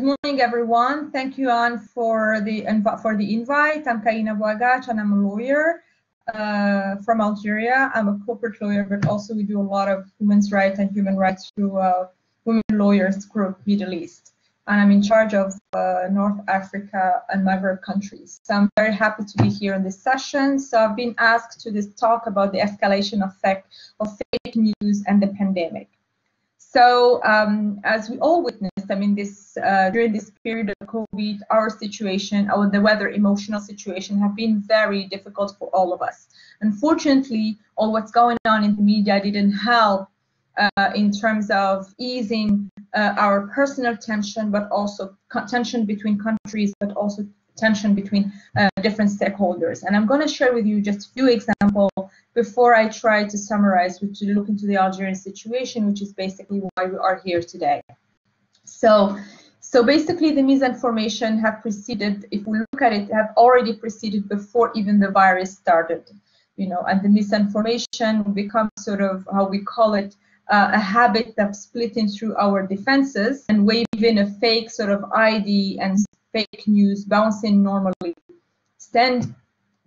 morning, everyone. Thank you, Anne, for the for the invite. I'm Kahina Bouagache, and I'm a lawyer uh, from Algeria. I'm a corporate lawyer, but also we do a lot of women's rights and human rights through uh, Women Lawyers Group Middle East. And I'm in charge of uh, North Africa and Maghreb countries. So I'm very happy to be here in this session. So I've been asked to this talk about the escalation effect of fake news and the pandemic. So um, as we all witnessed, I mean, this uh, during this period of COVID, our situation, our the weather emotional situation, have been very difficult for all of us. Unfortunately, all what's going on in the media didn't help uh, in terms of easing uh, our personal tension, but also tension between countries, but also tension between uh, different stakeholders. And I'm going to share with you just a few examples before I try to summarize, which to look into the Algerian situation, which is basically why we are here today. So, so basically the misinformation have preceded, if we look at it, have already preceded before even the virus started, you know, and the misinformation become sort of how we call it, uh, a habit that's splitting through our defenses and waving a fake sort of ID and fake news bouncing normally stand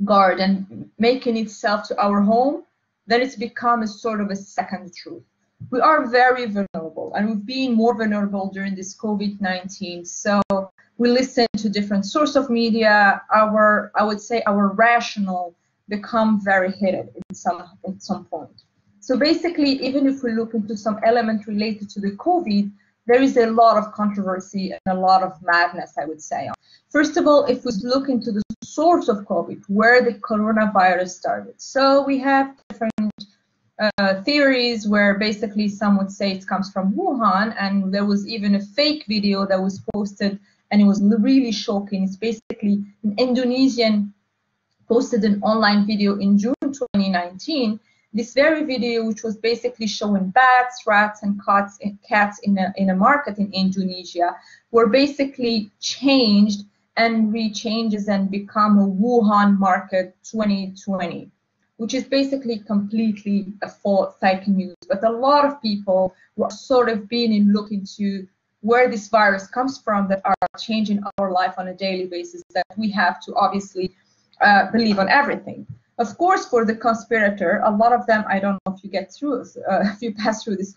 guard and making itself to our home, then it's become a sort of a second truth. We are very vulnerable and we've been more vulnerable during this COVID-19. So we listen to different source of media. Our, I would say our rational become very heated in some, at some point. So basically, even if we look into some element related to the COVID, there is a lot of controversy and a lot of madness, I would say. First of all, if we look into the source of COVID, where the coronavirus started. So we have different uh, theories where basically some would say it comes from Wuhan, and there was even a fake video that was posted, and it was really shocking. It's basically an Indonesian posted an online video in June 2019 this very video, which was basically showing bats, rats, and cats, cats in, a, in a market in Indonesia, were basically changed and rechanges and become a Wuhan market 2020, which is basically completely a false fake news. But a lot of people were sort of being in look into where this virus comes from that are changing our life on a daily basis that we have to obviously uh, believe on everything. Of course, for the conspirator, a lot of them, I don't know if you get through, uh, if you pass through this,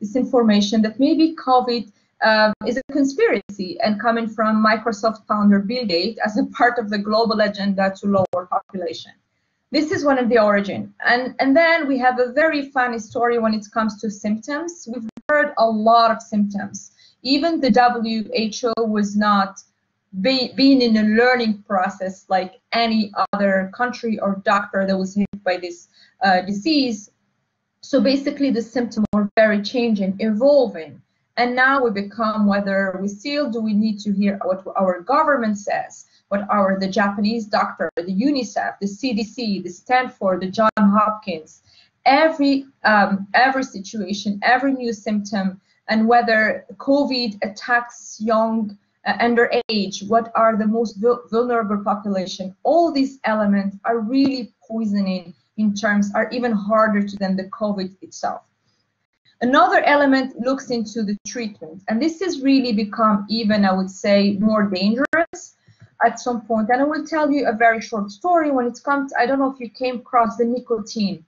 this information that maybe COVID um, is a conspiracy and coming from Microsoft founder Bill Gates as a part of the global agenda to lower population. This is one of the origin. And, and then we have a very funny story when it comes to symptoms. We've heard a lot of symptoms. Even the WHO was not be, being in a learning process like any other country or doctor that was hit by this uh, disease. So basically the symptoms were very changing, evolving. And now we become whether we still do we need to hear what our government says, what our the Japanese doctor, the UNICEF, the CDC, the Stanford, the John Hopkins, every um, every situation, every new symptom, and whether COVID attacks young uh, underage, what are the most vulnerable population, all these elements are really poisoning in terms, are even harder to than the COVID itself. Another element looks into the treatment, and this has really become even, I would say, more dangerous at some point. And I will tell you a very short story when it comes, I don't know if you came across the nicotine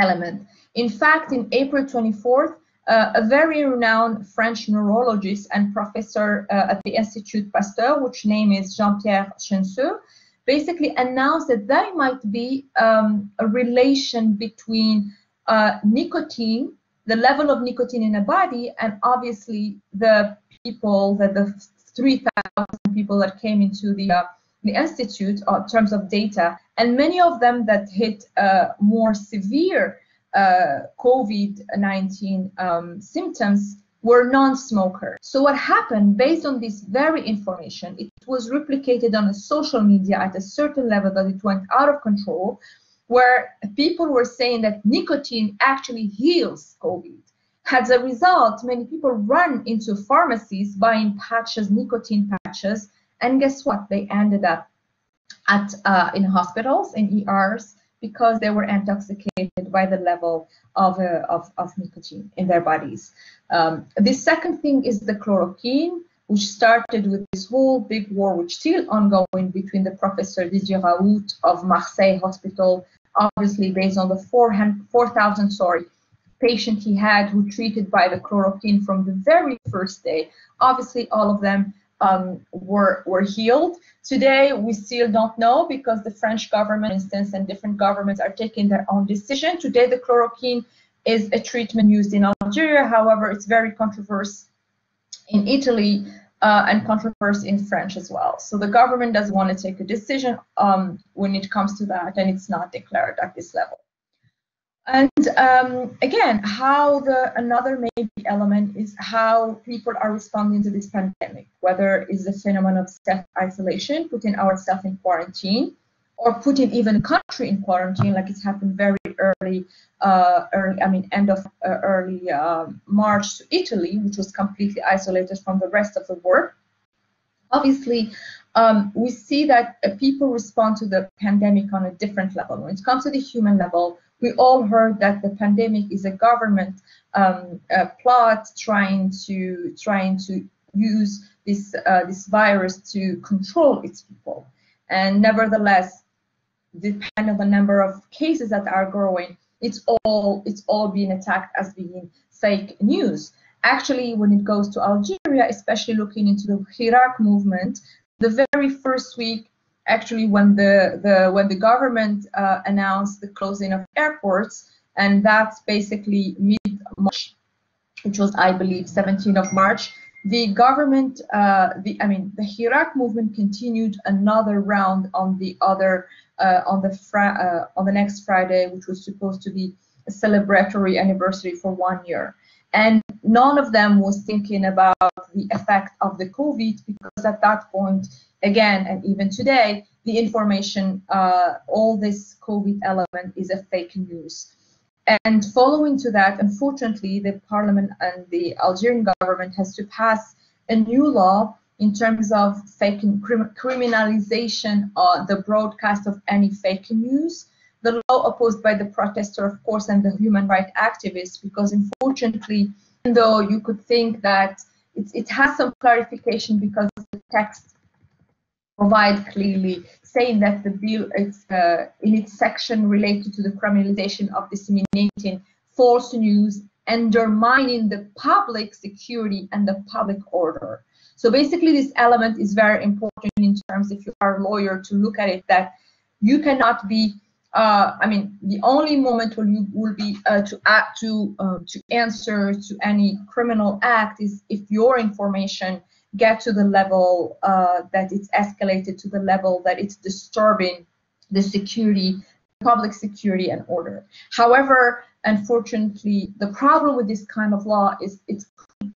element. In fact, in April 24th, uh, a very renowned French neurologist and professor uh, at the Institut Pasteur, which name is Jean-Pierre Changeux, basically announced that there might be um, a relation between uh, nicotine, the level of nicotine in a body, and obviously the people, that the 3,000 people that came into the uh, the institute uh, in terms of data, and many of them that hit uh, more severe uh, COVID-19 um, symptoms were non-smokers. So what happened based on this very information, it was replicated on social media at a certain level that it went out of control, where people were saying that nicotine actually heals COVID. As a result, many people run into pharmacies buying patches, nicotine patches, and guess what? They ended up at uh, in hospitals, in ERs, because they were intoxicated by the level of, uh, of, of, nicotine in their bodies. Um, the second thing is the chloroquine, which started with this whole big war, which still ongoing between the Professor Didier Raoult of Marseille Hospital, obviously based on the 4,000 sorry patient he had who treated by the chloroquine from the very first day. Obviously, all of them um, were were healed. Today, we still don't know because the French government, instance, and different governments are taking their own decision. Today, the chloroquine is a treatment used in Algeria. However, it's very controversial in Italy uh, and controversial in French as well. So the government doesn't want to take a decision um, when it comes to that, and it's not declared at this level. And um, again, how the another maybe element is how people are responding to this pandemic, whether it's the phenomenon of self-isolation, putting ourselves in quarantine, or putting even a country in quarantine, like it's happened very early, uh, early I mean, end of uh, early uh, March to Italy, which was completely isolated from the rest of the world. Obviously, um, we see that uh, people respond to the pandemic on a different level. When it comes to the human level, we all heard that the pandemic is a government um, plot trying to trying to use this uh, this virus to control its people. And nevertheless, depending on the number of cases that are growing, it's all it's all being attacked as being fake news. Actually, when it goes to Algeria, especially looking into the Hirak movement, the very first week, actually when the, the when the government uh, announced the closing of airports, and that's basically mid March, which was I believe 17th of March, the government, uh, the I mean, the Hirak movement continued another round on the other uh, on the uh, on the next Friday, which was supposed to be a celebratory anniversary for one year. And none of them was thinking about the effect of the COVID because at that point, again, and even today, the information, uh, all this COVID element is a fake news. And following to that, unfortunately, the parliament and the Algerian government has to pass a new law in terms of fake crim criminalization of the broadcast of any fake news. The law opposed by the protester, of course, and the human rights activists, because unfortunately, though you could think that it has some clarification because the text provide clearly saying that the bill is uh, in its section related to the criminalization of disseminating false news, undermining the public security and the public order. So basically, this element is very important in terms, if you are a lawyer, to look at it that you cannot be. Uh, I mean, the only moment where you will be uh, to act to uh, to answer to any criminal act is if your information get to the level uh, that it's escalated to the level that it's disturbing the security, public security and order. However, unfortunately, the problem with this kind of law is it's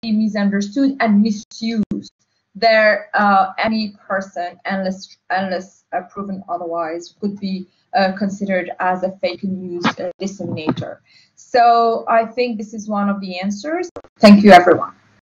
misunderstood and misused. There, uh, any person, unless unless uh, proven otherwise, could be uh, considered as a fake news uh, disseminator. So I think this is one of the answers. Thank you, everyone.